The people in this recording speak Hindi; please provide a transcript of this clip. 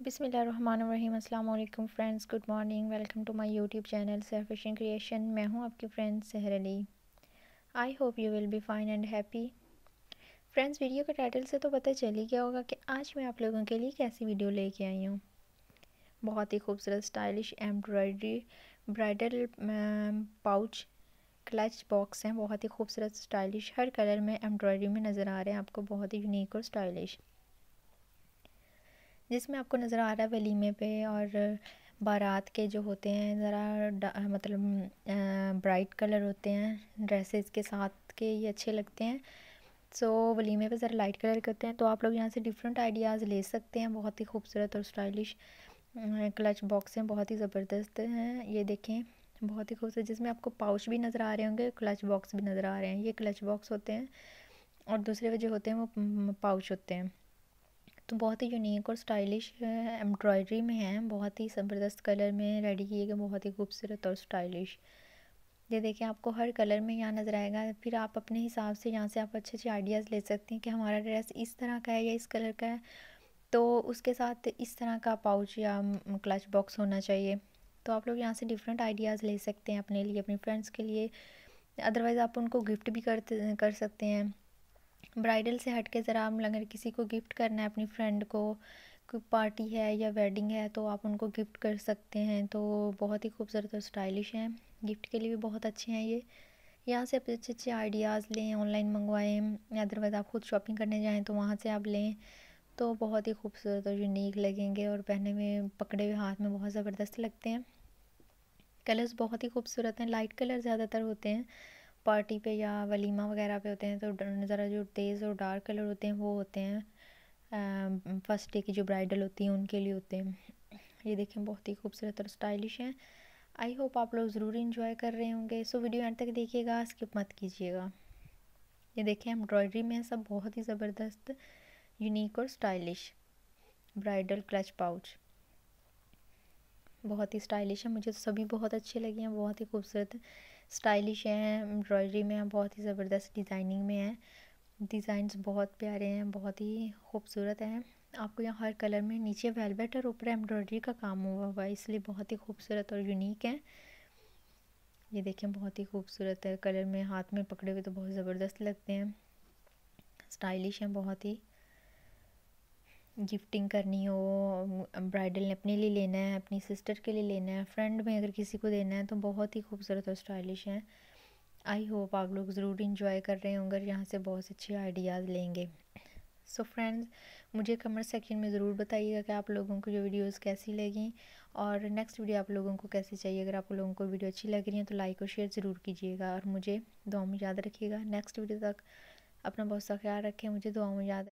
बिसमीम friends, good morning. Welcome to my YouTube channel सरफिशिंग creation मैं हूँ आपकी friend Sahar Ali. I hope you will be fine and happy friends, video के टाइटल से तो पता चल ही गया होगा कि आज मैं आप लोगों के लिए कैसी वीडियो लेके आई हूँ। बहुत ही खूबसूरत stylish embroidery bridal pouch clutch box हैं। बहुत ही खूबसूरत स्टाइलिश हर कलर में एम्ब्रॉयडरी में नज़र आ रहे हैं आपको। बहुत ही यूनिक और स्टाइलिश जिसमें आपको नज़र आ रहा है वलीमे पे और बारात के जो होते हैं ज़रा मतलब ब्राइट कलर होते हैं ड्रेसेस के साथ के ये अच्छे लगते हैं। सो so, वलीमे पे ज़रा लाइट कलर करते हैं तो आप लोग यहाँ से डिफरेंट आइडियाज़ ले सकते हैं बहुत ही खूबसूरत और स्टाइलिश क्लच बॉक्स हैं बहुत ही ज़बरदस्त हैं ये देखें बहुत ही खूबसूरत जिसमें आपको पाउच भी नज़र आ रहे होंगे क्लच बॉक्स भी नज़र आ रहे हैं ये क्लच बॉक्स होते हैं और दूसरे जो होते हैं वो पाउच होते हैं। तो बहुत ही यूनिक और स्टाइलिश एम्ब्रॉयडरी में है। बहुत ही ज़बरदस्त कलर में रेडी किए गए, बहुत ही खूबसूरत और स्टाइलिश ये देखिए, आपको हर कलर में यहाँ नज़र आएगा। फिर आप अपने हिसाब से यहाँ से आप अच्छे अच्छे आइडियाज़ ले सकते हैं कि हमारा ड्रेस इस तरह का है या इस कलर का है। तो उसके साथ इस तरह का पाउच या क्लच बॉक्स होना चाहिए। तो आप लोग यहाँ से डिफरेंट आइडियाज़ ले सकते हैं अपने लिए, अपने फ्रेंड्स के लिए। अदरवाइज़ आप उनको गिफ्ट भी करते, कर सकते हैं। ब्राइडल से हट के ज़रा हम अगर किसी को गिफ्ट करना है, अपनी फ्रेंड को, कोई पार्टी है या वेडिंग है तो आप उनको गिफ्ट कर सकते हैं। तो बहुत ही खूबसूरत और स्टाइलिश हैं। गिफ्ट के लिए भी बहुत अच्छे हैं ये। यहाँ से आप अच्छे अच्छे आइडियाज़ लें, ऑनलाइन मंगवाएँ अदरवाइज़ आप खुद शॉपिंग करने जाएँ तो वहाँ से आप लें। तो बहुत ही खूबसूरत और यूनिक लगेंगे और पहनने में, पकड़े हुए हाथ में बहुत ज़बरदस्त लगते हैं। कलर्स बहुत ही खूबसूरत हैं। लाइट कलर ज़्यादातर होते हैं। पार्टी पे या वलीमा वगैरह पे होते हैं तो ज़रा जो तेज़ और डार्क कलर होते हैं, वो होते हैं। फ़र्स्ट डे की जो ब्राइडल होती हैं, उनके लिए होते हैं। ये देखें, बहुत ही खूबसूरत और स्टाइलिश हैं। आई होप आप लोग ज़रूर इंजॉय कर रहे होंगे। सो वीडियो एंड तक देखिएगा स्किप मत कीजिएगा। ये देखें एम्ब्रॉयडरी में सब बहुत ही ज़बरदस्त यूनिक और स्टाइलिश ब्राइडल क्लच पाउच बहुत ही स्टाइलिश है, मुझे तो सभी बहुत अच्छे लगे हैं, बहुत ही खूबसूरत। स्टाइलिश हैं, एम्ब्रॉयडरी में है, बहुत ही ज़बरदस्त डिज़ाइनिंग में है। डिज़ाइंस बहुत प्यारे हैं, बहुत ही खूबसूरत हैं। आपको यहाँ हर कलर में नीचे वेलवेट और ऊपर एम्ब्रॉयडरी का काम हुआ हुआ है, इसलिए बहुत ही खूबसूरत और यूनिक है। ये देखें, बहुत ही खूबसूरत है। कलर में हाथ में पकड़े हुए तो बहुत ज़बरदस्त लगते हैं। स्टाइलिश हैं, बहुत ही गिफ्टिंग करनी हो ब्राइडल ने अपने लिए लेना है, अपनी सिस्टर के लिए लेना है फ्रेंड में अगर किसी को देना है तो बहुत ही खूबसूरत और स्टाइलिश है। आई होप आप लोग ज़रूर इंजॉय कर रहे होंगे यहाँ से बहुत अच्छे आइडियाज़ लेंगे। सो so फ्रेंड्स मुझे कमेंट सेक्शन में ज़रूर बताइएगा कि आप लोगों को जो वीडियोस कैसी लगी और नेक्स्ट वीडियो आप लोगों को कैसी चाहिए। अगर आप लोगों को वीडियो अच्छी लग रही है तो लाइक और शेयर ज़रूर कीजिएगा और मुझे दुआ में याद रखिएगा। नेक्स्ट वीडियो तक अपना बहुत सा ख्याल रखें, मुझे दुआ में याद